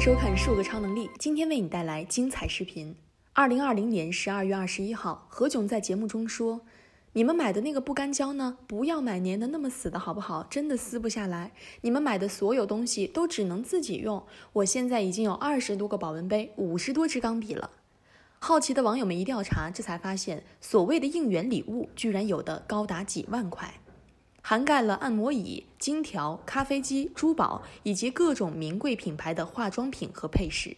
收看《数个超能力》，今天为你带来精彩视频。二零二零年十二月二十一号，何炅在节目中说：“你们买的那个不干胶呢？不要买粘的那么死的好不好？真的撕不下来。你们买的所有东西都只能自己用。我现在已经有二十多个保温杯，五十多支钢笔了。”好奇的网友们一调查，这才发现，所谓的应援礼物居然有的高达几万块。涵盖了按摩椅、金条、咖啡机、珠宝以及各种名贵品牌的化妆品和配饰，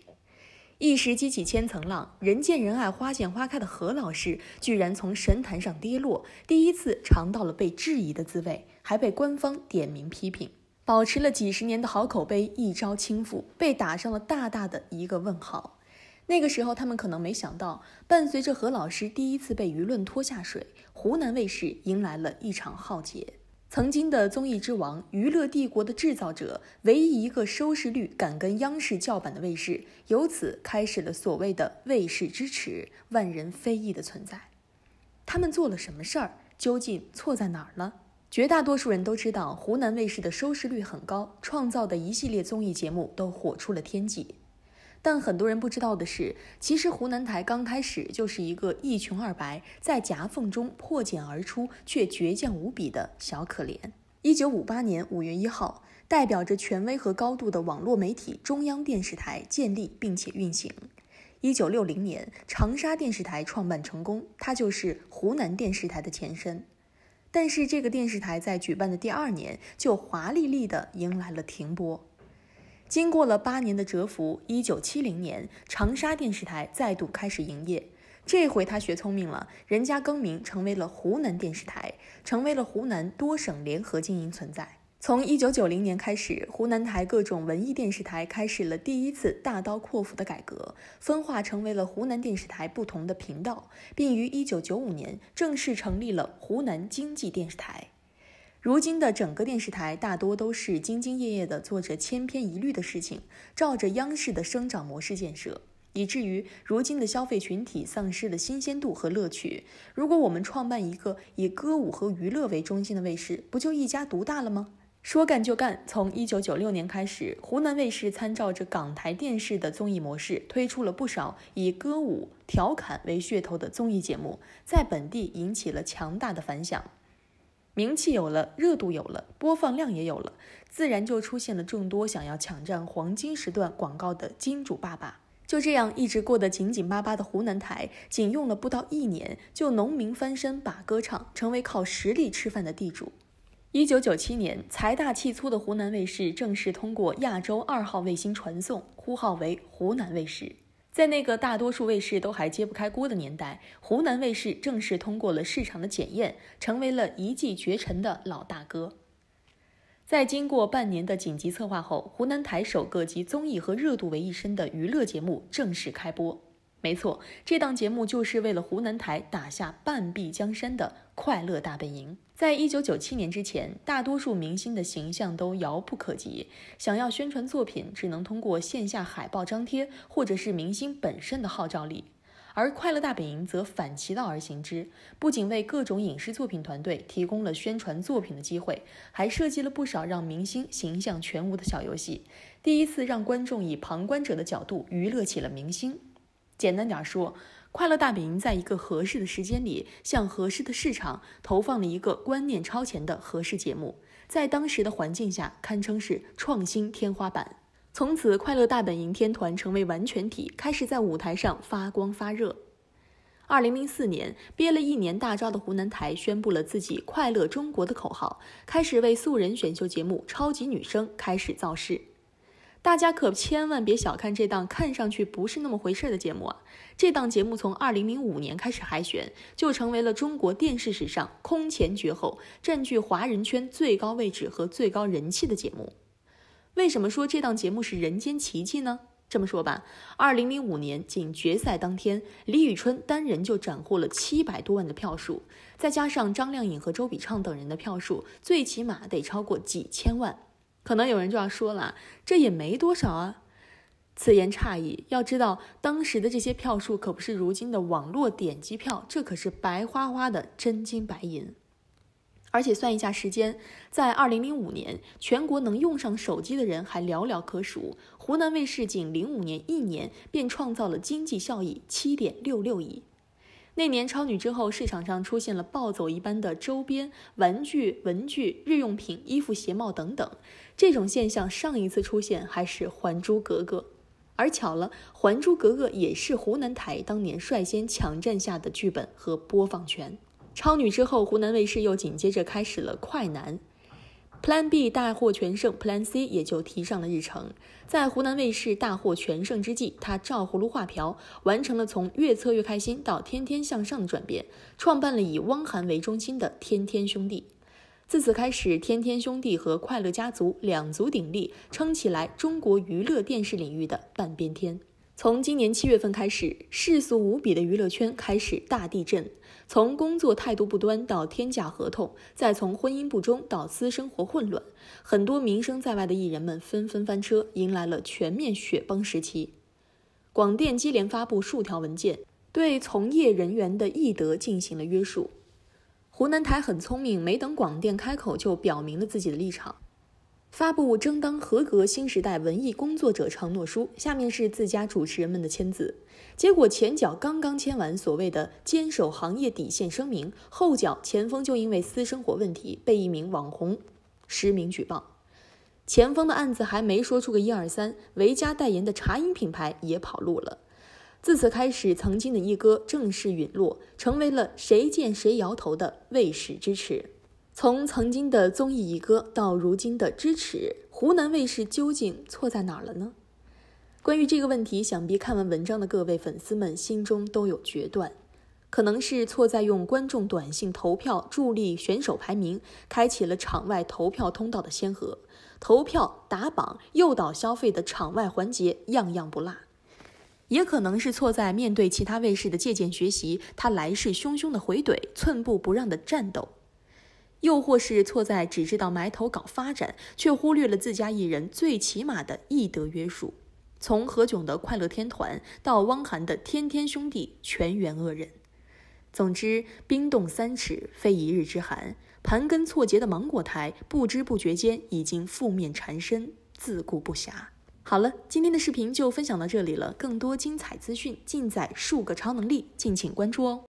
一时激起千层浪。人见人爱、花见花开的何老师居然从神坛上跌落，第一次尝到了被质疑的滋味，还被官方点名批评。保持了几十年的好口碑一朝倾覆，被打上了大大的一个问号。那个时候，他们可能没想到，伴随着何老师第一次被舆论拖下水，湖南卫视迎来了一场浩劫。曾经的综艺之王、娱乐帝国的制造者，唯一一个收视率敢跟央视叫板的卫视，由此开始了所谓的“卫视之耻”、万人非议的存在。他们做了什么事儿？究竟错在哪儿了？绝大多数人都知道，湖南卫视的收视率很高，创造的一系列综艺节目都火出了天际。但很多人不知道的是，其实湖南台刚开始就是一个一穷二白，在夹缝中破茧而出却倔强无比的小可怜。一九五八年五月一号，代表着权威和高度的网络媒体中央电视台建立并且运行。一九六零年，长沙电视台创办成功，它就是湖南电视台的前身。但是这个电视台在举办的第二年，就华丽丽的迎来了停播。经过了八年的蛰伏，一九七零年，长沙电视台再度开始营业。这回他学聪明了，人家更名成为了湖南电视台，成为了湖南多省联合经营存在。从一九九零年开始，湖南台各种文艺电视台开始了第一次大刀阔斧的改革，分化成为了湖南电视台不同的频道，并于一九九五年正式成立了湖南经济电视台。如今的整个电视台大多都是兢兢业业地做着千篇一律的事情，照着央视的生长模式建设，以至于如今的消费群体丧失了新鲜度和乐趣。如果我们创办一个以歌舞和娱乐为中心的卫视，不就一家独大了吗？说干就干，从一九九六年开始，湖南卫视参照着港台电视的综艺模式，推出了不少以歌舞调侃为噱头的综艺节目，在本地引起了强大的反响。名气有了，热度有了，播放量也有了，自然就出现了众多想要抢占黄金时段广告的金主爸爸。就这样，一直过得紧紧巴巴的湖南台，仅用了不到一年，就农民翻身把歌唱，成为靠实力吃饭的地主。一九九七年，财大气粗的湖南卫视正式通过亚洲二号卫星传送，呼号为湖南卫视。在那个大多数卫视都还揭不开锅的年代，湖南卫视正式通过了市场的检验，成为了一骑绝尘的老大哥。在经过半年的紧急策划后，湖南台首个集综艺和热度为一身的娱乐节目正式开播。没错，这档节目就是为了湖南台打下半壁江山的《快乐大本营》。在一九九七年之前，大多数明星的形象都遥不可及，想要宣传作品，只能通过线下海报张贴，或者是明星本身的号召力。而《快乐大本营》则反其道而行之，不仅为各种影视作品团队提供了宣传作品的机会，还设计了不少让明星形象全无的小游戏，第一次让观众以旁观者的角度娱乐起了明星。简单点说，快乐大本营在一个合适的时间里，向合适的市场投放了一个观念超前的合适节目，在当时的环境下，堪称是创新天花板。从此，快乐大本营天团成为完全体，开始在舞台上发光发热。二零零四年，憋了一年大招的湖南台宣布了自己“快乐中国”的口号，开始为素人选秀节目《超级女声》开始造势。大家可千万别小看这档看上去不是那么回事的节目啊！这档节目从二零零五年开始海选，就成为了中国电视史上空前绝后、占据华人圈最高位置和最高人气的节目。为什么说这档节目是人间奇迹呢？这么说吧，二零零五年仅决赛当天，李宇春单人就斩获了七百多万的票数，再加上张靓颖和周笔畅等人的票数，最起码得超过几千万。可能有人就要说了，这也没多少啊。此言差矣。要知道，当时的这些票数可不是如今的网络点击票，这可是白花花的真金白银。而且算一下时间，在二零零五年，全国能用上手机的人还寥寥可数。湖南卫视仅零五年一年便创造了经济效益七点六六亿。那年超女之后，市场上出现了暴走一般的周边玩具、文具、日用品、衣服、鞋帽等等。这种现象上一次出现还是《还珠格格》，而巧了，《还珠格格》也是湖南台当年率先抢占下的剧本和播放权。超女之后，湖南卫视又紧接着开始了快男，Plan B 大获全胜，Plan C 也就提上了日程。在湖南卫视大获全胜之际，他照葫芦画瓢，完成了从越策越开心到天天向上的转变，创办了以汪涵为中心的天天兄弟。自此开始，天天兄弟和快乐家族两足鼎立，撑起来中国娱乐电视领域的半边天。从今年七月份开始，世俗无比的娱乐圈开始大地震。从工作态度不端到天价合同，再从婚姻不忠到私生活混乱，很多名声在外的艺人们纷纷翻车，迎来了全面雪崩时期。广电接连发布数条文件，对从业人员的艺德进行了约束。湖南台很聪明，没等广电开口就表明了自己的立场。发布争当合格新时代文艺工作者承诺书，下面是自家主持人们的签字。结果前脚刚刚签完所谓的坚守行业底线声明，后脚钱锋就因为私生活问题被一名网红实名举报。钱锋的案子还没说出个一二三，维嘉代言的茶饮品牌也跑路了。自此开始，曾经的一哥正式陨落，成为了谁见谁摇头的卫士之耻。从曾经的综艺一哥到如今的支持，湖南卫视究竟错在哪儿了呢？关于这个问题，想必看完文章的各位粉丝们心中都有决断。可能是错在用观众短信投票助力选手排名，开启了场外投票通道的先河，投票打榜诱导消费的场外环节样样不落；也可能是错在面对其他卫视的借鉴学习，他来势汹汹的回怼，寸步不让的战斗。又或是错在只知道埋头搞发展，却忽略了自家艺人最起码的艺德约束。从何炅的快乐天团到汪涵的天天兄弟，全员恶人。总之，冰冻三尺非一日之寒，盘根错节的芒果台不知不觉间已经负面缠身，自顾不暇。好了，今天的视频就分享到这里了，更多精彩资讯尽在数个超能力，敬请关注哦。